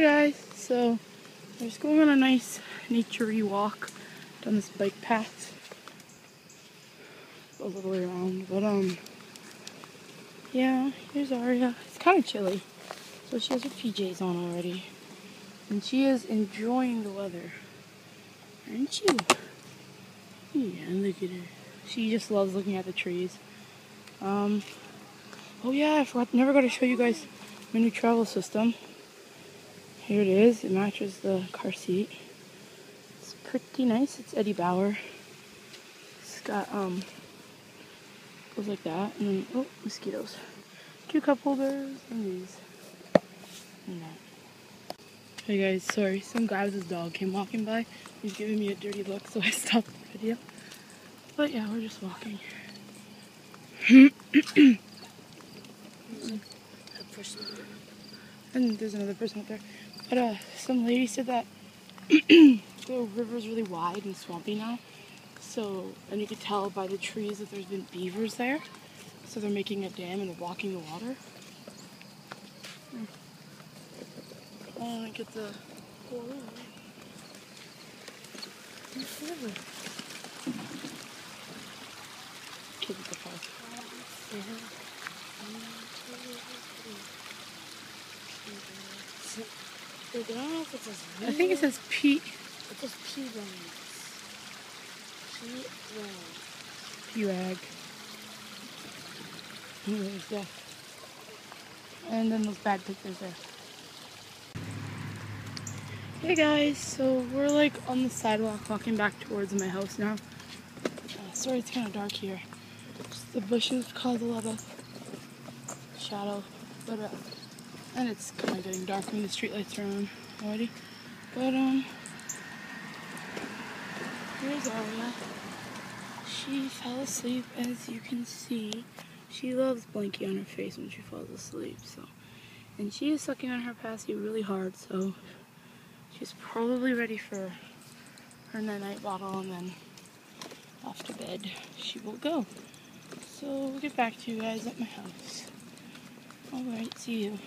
Guys, so we're just going on a nice naturey walk down this bike path. A little way around, but um, yeah, here's Aria. It's kind of chilly, so she has her PJs on already, and she is enjoying the weather, aren't you? Yeah, look at her. She just loves looking at the trees. Um, oh yeah, I forgot, never got to show you guys my new travel system. Here it is. It matches the car seat. It's pretty nice. It's Eddie Bauer. It's got um goes like that, and then oh mosquitoes. Two cup holders and these. And that. Hey guys, sorry. Some guy with his dog came walking by. He's giving me a dirty look, so I stopped the video. But yeah, we're just walking. and there's another person up there. But uh, some lady said that the river's really wide and swampy now. So, and you could tell by the trees that there's been beavers there. So they're making a dam and they're blocking the water. I want to get the river. Kids at the park. I don't know if it says I think it says P. It says P Reynolds. P Reynolds. P-Rag. Anyways, yeah. And then those bad pictures there. Hey guys, so we're like on the sidewalk walking back towards my house now. Uh, sorry, it's kind of dark here. Just the bushes cause a lot of shadow, but uh, and it's kind of getting dark when the streetlights are on already. But um, here's Aria. She fell asleep, as you can see. She loves blankie on her face when she falls asleep, so. And she is sucking on her passy really hard, so she's probably ready for her night-night bottle, and then off to bed she will go. So we'll get back to you guys at my house. Alright, see you.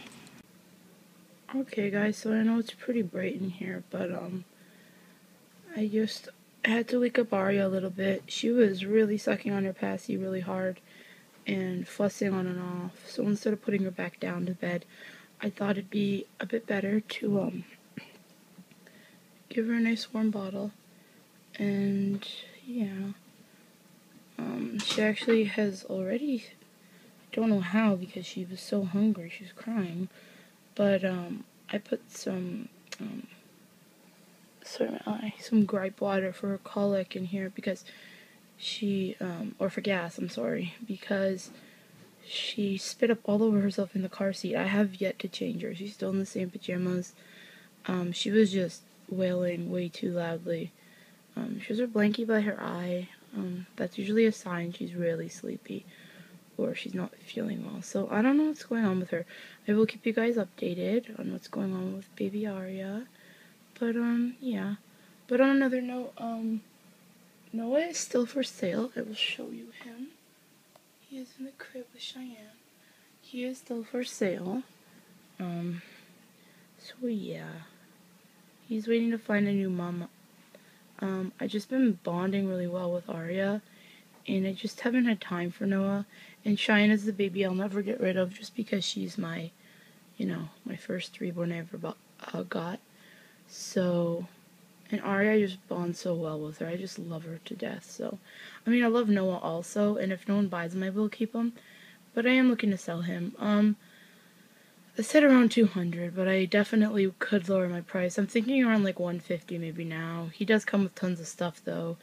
Okay guys, so I know it's pretty bright in here, but um, I just had to wake up Aria a little bit. She was really sucking on her passy really hard and fussing on and off. So instead of putting her back down to bed, I thought it'd be a bit better to um give her a nice warm bottle. And yeah, um, she actually has already. I don't know how because she was so hungry. She was crying, but um, I put some um, sorry my eye, some gripe water for her colic in here because she, um, or for gas, I'm sorry, because she spit up all over herself in the car seat. I have yet to change her. She's still in the same pajamas. Um, she was just wailing way too loudly. Um, she has her blankie by her eye. Um, that's usually a sign she's really sleepy or she's not feeling well. So I don't know what's going on with her. I will keep you guys updated on what's going on with baby Aria. But um yeah. But on another note, um Noah is still for sale. I will show you him. He is in the crib with Cheyenne. He is still for sale. Um so yeah. He's waiting to find a new mom. Um I just been bonding really well with Aria and I just haven't had time for Noah. And Cheyenne is the baby I'll never get rid of just because she's my, you know, my first reborn I ever bought, uh, got. So, and Aria, I just bond so well with her. I just love her to death. So, I mean, I love Noah also, and if no one buys him, I will keep him. But I am looking to sell him. Um, I said around 200, but I definitely could lower my price. I'm thinking around like 150 maybe now. He does come with tons of stuff though.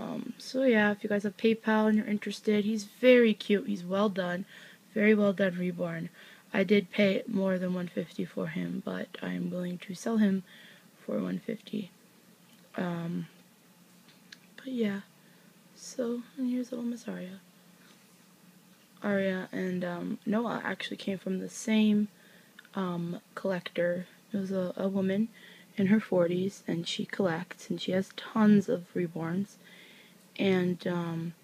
Um, so yeah, if you guys have PayPal and you're interested, he's very cute. He's well done, very well done reborn. I did pay more than 150 for him, but I'm willing to sell him for 150. Um, but yeah, so and here's little Miss Aria. Aria and um, Noah actually came from the same um, collector. It was a, a woman in her 40s, and she collects, and she has tons of reborns. And um,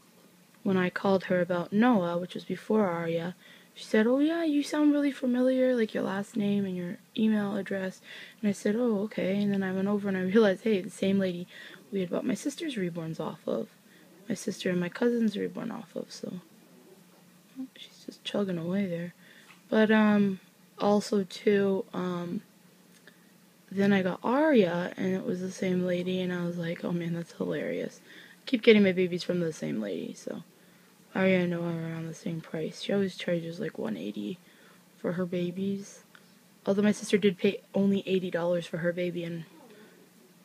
when I called her about Noah, which was before Aria, she said, "Oh yeah, you sound really familiar, like your last name and your email address." And I said, "Oh okay." And then I went over and I realized, hey, the same lady we had bought my sister's reborns off of, my sister and my cousin's reborn off of. So she's just chugging away there. But um, also too um. Then I got Aria, and it was the same lady, and I was like, "Oh man, that's hilarious." Keep getting my babies from the same lady, so Aria and Noah are around the same price. She always charges like 180 for her babies. Although my sister did pay only $80 for her baby and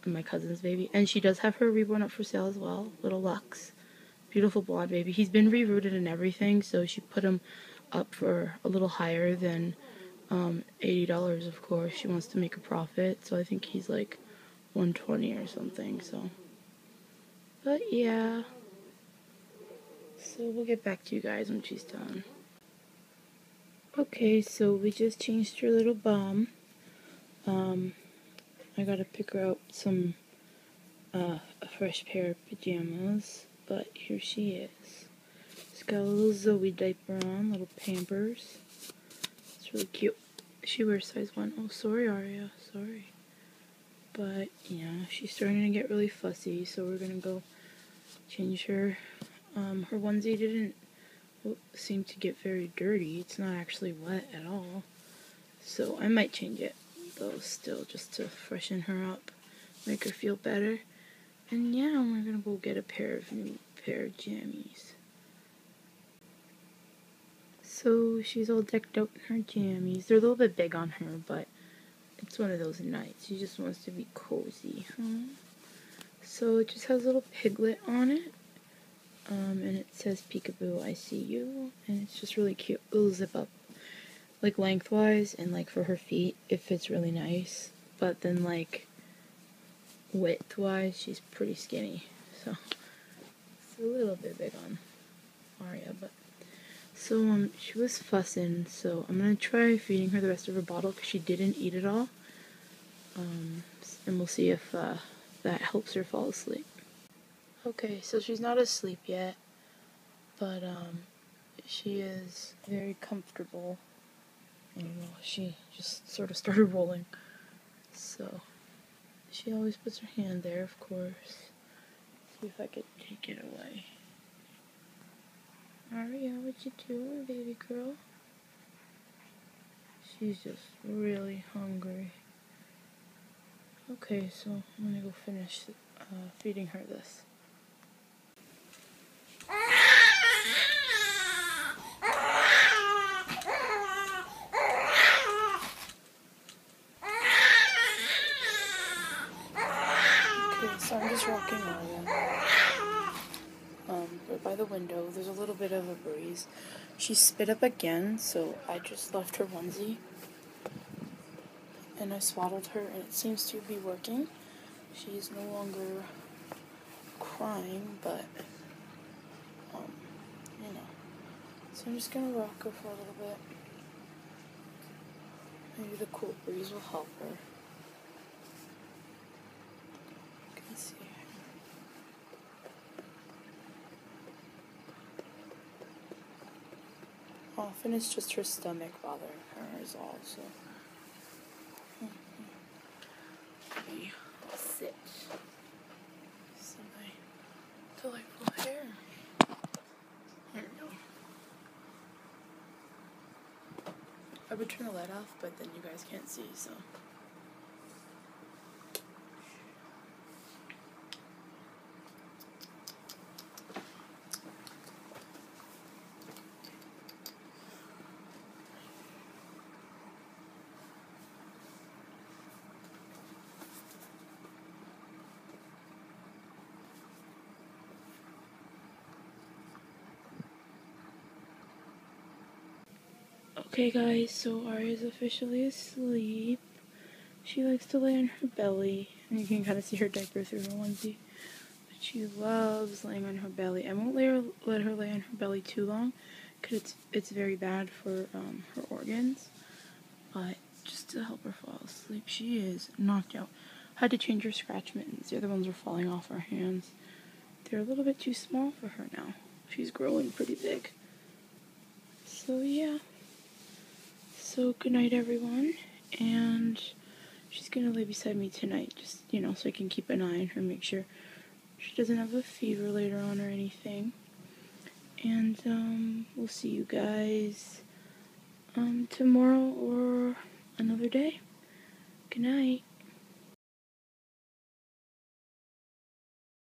my cousin's baby. And she does have her reborn up for sale as well, little Lux. Beautiful blonde baby. He's been rerooted and everything, so she put him up for a little higher than um, $80 of course. She wants to make a profit, so I think he's like 120 or something, so but yeah. So we'll get back to you guys when she's done. Okay, so we just changed her little bomb. Um, I gotta pick her out some, uh, a fresh pair of pajamas, but here she is. She's got a little Zoe diaper on, little Pampers. It's really cute. She wears size 1. Oh, sorry, Aria, sorry. But, yeah, she's starting to get really fussy, so we're gonna go change her. Um, her onesie didn't seem to get very dirty. It's not actually wet at all. So I might change it, though, still, just to freshen her up, make her feel better. And yeah, we're gonna go get a pair of new pair of jammies. So she's all decked out in her jammies. They're a little bit big on her, but it's one of those nights. She just wants to be cozy, huh? So it just has a little piglet on it. Um, and it says peekaboo, I see you. And it's just really cute. It'll zip up like lengthwise and like for her feet it fits really nice. But then like widthwise she's pretty skinny. So it's a little bit big on Aria, but so um she was fussing, so I'm gonna try feeding her the rest of her bottle because she didn't eat it all. Um, and we'll see if uh, that helps her fall asleep. Okay, so she's not asleep yet, but um, she is very comfortable. And well, she just sort of started rolling. So she always puts her hand there, of course. See if I could take it away. Aria, what you doing, baby girl? She's just really hungry. Okay, so I'm gonna go finish uh, feeding her this. Okay, so I'm just walking Aria. Um, right by the window. There's a little bit of a breeze. She spit up again, so I just left her onesie and I swaddled her and it seems to be working. She's no longer crying, but, um, you know. So I'm just gonna rock her for a little bit. Maybe the cool breeze will help her. You can see Often it's just her stomach bothering her is all, so. Sit. See my delightful hair. There we go. I would turn the light off, but then you guys can't see, so. Okay guys, so Aria's officially asleep. She likes to lay on her belly, and you can kind of see her diaper through her onesie. But she loves laying on her belly. I won't let her, let her lay on her belly too long, because it's, it's very bad for um, her organs. But just to help her fall asleep, she is knocked out. Had to change her scratch mittens. The other ones are falling off her hands. They're a little bit too small for her now. She's growing pretty big. So yeah. So good night, everyone. And she's gonna lay beside me tonight, just you know, so I can keep an eye on her, make sure she doesn't have a fever later on or anything. And um, we'll see you guys um, tomorrow or another day. Good night.